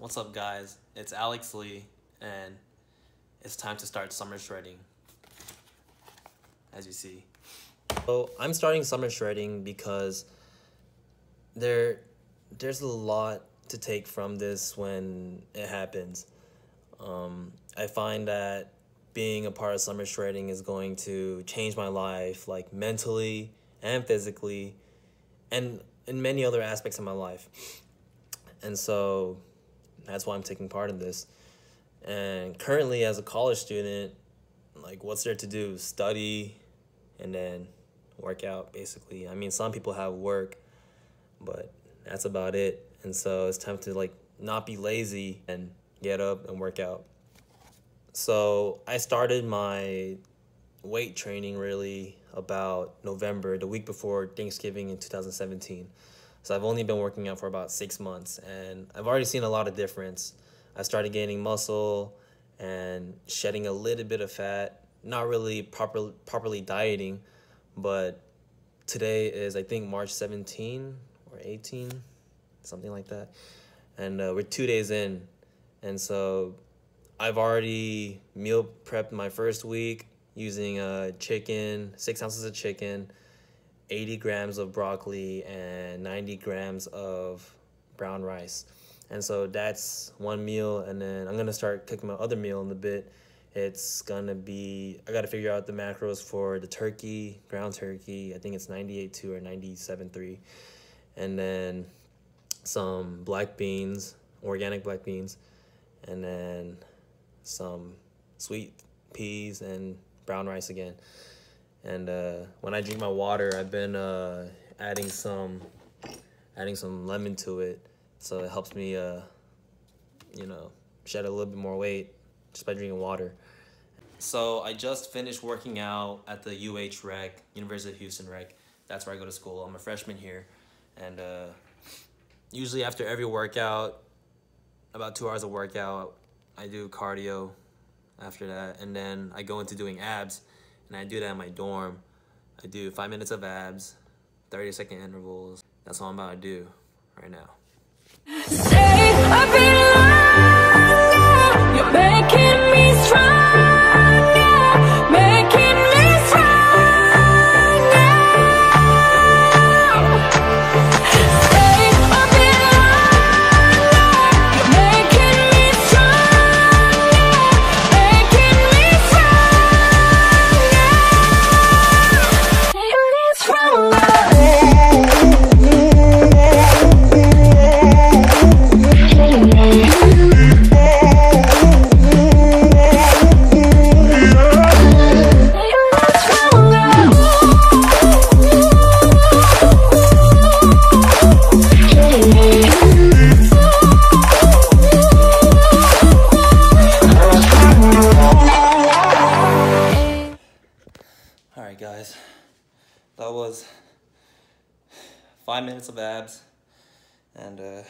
What's up, guys? It's Alex Lee, and it's time to start summer shredding. As you see. So I'm starting summer shredding because there, there's a lot to take from this when it happens. Um, I find that being a part of summer shredding is going to change my life, like mentally and physically, and in many other aspects of my life. And so that's why I'm taking part in this. And currently, as a college student, like, what's there to do? Study and then work out, basically. I mean, some people have work, but that's about it. And so it's time to, like, not be lazy and get up and work out. So I started my weight training really about November, the week before Thanksgiving in 2017. So I've only been working out for about six months and I've already seen a lot of difference. I started gaining muscle and shedding a little bit of fat, not really proper, properly dieting, but today is I think March 17 or 18, something like that. And uh, we're two days in. And so I've already meal prepped my first week using uh, chicken, six ounces of chicken, 80 grams of broccoli, and 90 grams of brown rice. And so that's one meal, and then I'm gonna start cooking my other meal in a bit. It's gonna be, I gotta figure out the macros for the turkey, ground turkey. I think it's 98.2 or 97.3. And then some black beans, organic black beans, and then some sweet peas and brown rice again. And uh, when I drink my water, I've been uh, adding some adding some lemon to it, so it helps me, uh, you know, shed a little bit more weight just by drinking water. So I just finished working out at the UH Rec, University of Houston Rec. That's where I go to school. I'm a freshman here, and uh, usually after every workout, about two hours of workout, I do cardio after that, and then I go into doing abs, and I do that in my dorm. I do five minutes of abs, 30 second intervals. That's all I'm about to do right now. Was five minutes of abs and uh,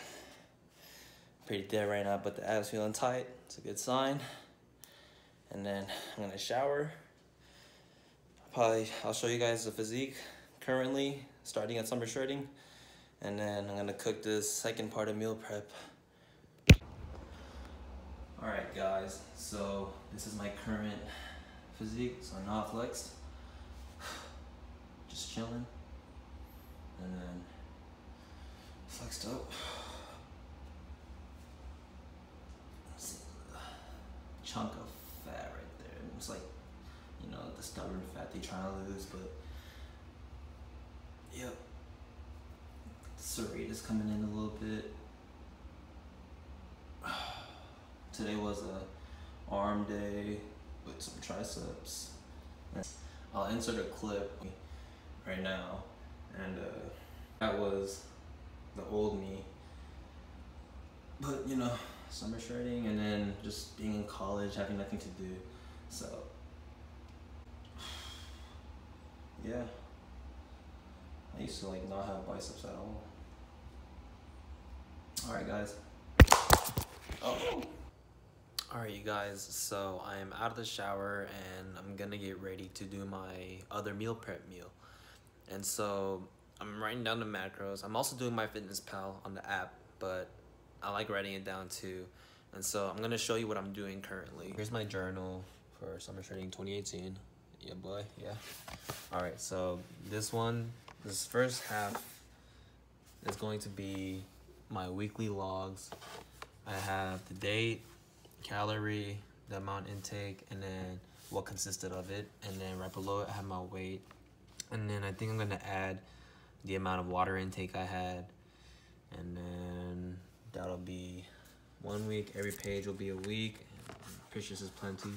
pretty dead right now, but the abs feeling tight, it's a good sign. And then I'm gonna shower. Probably, I'll show you guys the physique currently, starting at summer shredding. And then I'm gonna cook this second part of meal prep. Alright guys, so this is my current physique, so I'm not flexed chilling, and then flexed up. chunk of fat right there. It's like, you know, the stubborn fat they trying to lose, but yep. Serratus coming in a little bit. Today was a arm day with some triceps. I'll insert a clip right now. And uh, that was the old me. But you know, summer shredding and then just being in college, having nothing to do. So, yeah. I used to like not have biceps at all. Alright guys. Oh. Alright you guys, so I'm out of the shower and I'm gonna get ready to do my other meal prep meal. And so I'm writing down the macros. I'm also doing MyFitnessPal on the app, but I like writing it down too. And so I'm gonna show you what I'm doing currently. Here's my journal for summer shredding 2018. Yeah, boy, yeah. All right, so this one, this first half is going to be my weekly logs. I have the date, calorie, the amount intake, and then what consisted of it. And then right below it, I have my weight. And then I think I'm gonna add the amount of water intake I had. And then that'll be one week. Every page will be a week. Pictures is plenty.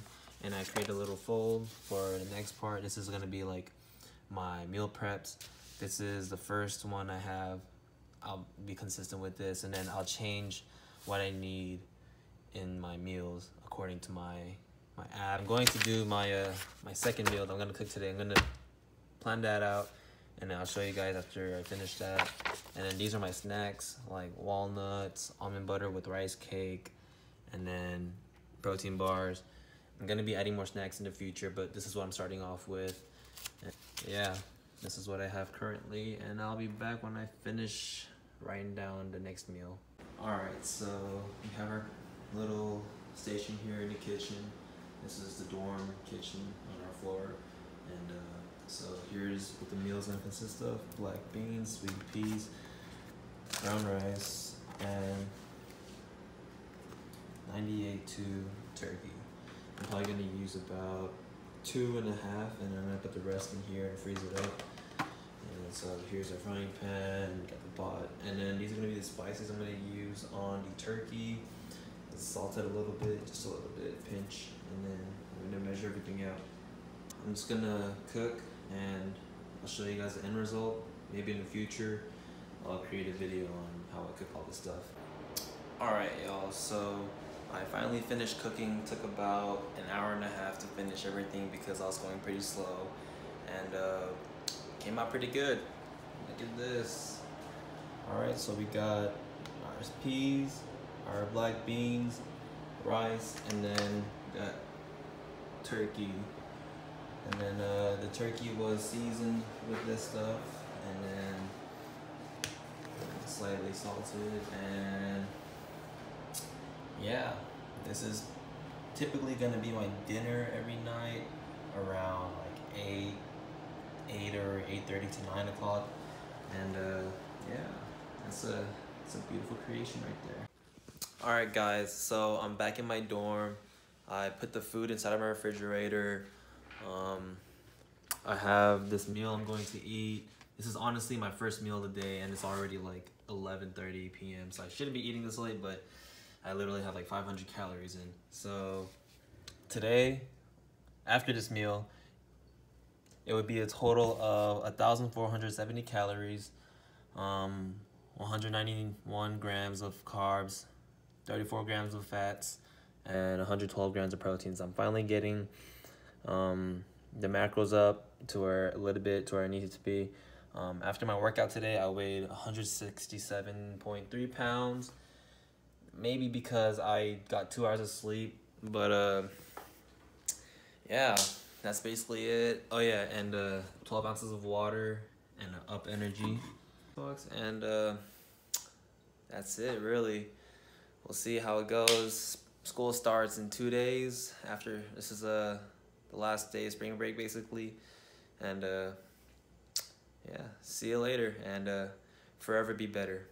And I create a little fold for the next part. This is gonna be like my meal preps. This is the first one I have. I'll be consistent with this and then I'll change what I need in my meals according to my my app. I'm going to do my uh my second meal that I'm gonna cook today. I'm gonna plan that out and I'll show you guys after I finish that. And then these are my snacks like walnuts, almond butter with rice cake, and then protein bars. I'm gonna be adding more snacks in the future, but this is what I'm starting off with. And yeah, this is what I have currently, and I'll be back when I finish writing down the next meal. All right, so we have our little station here in the kitchen. This is the dorm kitchen on our floor, and uh, so here's what the meal is gonna consist of: black beans, sweet peas, brown rice, and 98 to turkey. I'm probably gonna use about two and a half, and I'm gonna put the rest in here and freeze it up. And so here's our frying pan, got the pot, and then these are gonna be the spices I'm gonna use on the turkey. Salt it a little bit, just a little bit, pinch, and then I'm gonna measure everything out. I'm just gonna cook and I'll show you guys the end result. Maybe in the future, I'll create a video on how I cook all this stuff. Alright y'all, so I finally finished cooking. Took about an hour and a half to finish everything because I was going pretty slow. And uh, came out pretty good. Look at this. Alright, so we got our peas, our black beans, rice, and then got turkey. And then uh, the turkey was seasoned with this stuff, and then slightly salted, and yeah, this is typically gonna be my dinner every night around like eight, eight or eight thirty to nine o'clock, and uh, yeah, that's a it's a beautiful creation right there. All right, guys, so I'm back in my dorm. I put the food inside of my refrigerator. Um, I have this meal I'm going to eat. This is honestly my first meal of the day, and it's already like 11:30 p.m. So I shouldn't be eating this late, but I literally have like 500 calories in. So today, after this meal, it would be a total of 1,470 calories, um, 191 grams of carbs, 34 grams of fats, and 112 grams of proteins. I'm finally getting um, the macros up to where a little bit to where I needed to be. Um, after my workout today, I weighed 167.3 pounds. Maybe because I got two hours of sleep, but uh, yeah, that's basically it. Oh yeah, and uh, 12 ounces of water and up energy and uh, that's it really. We'll see how it goes. School starts in two days after this is uh, the last day of spring break basically, and uh, yeah, see you later and uh, forever be better.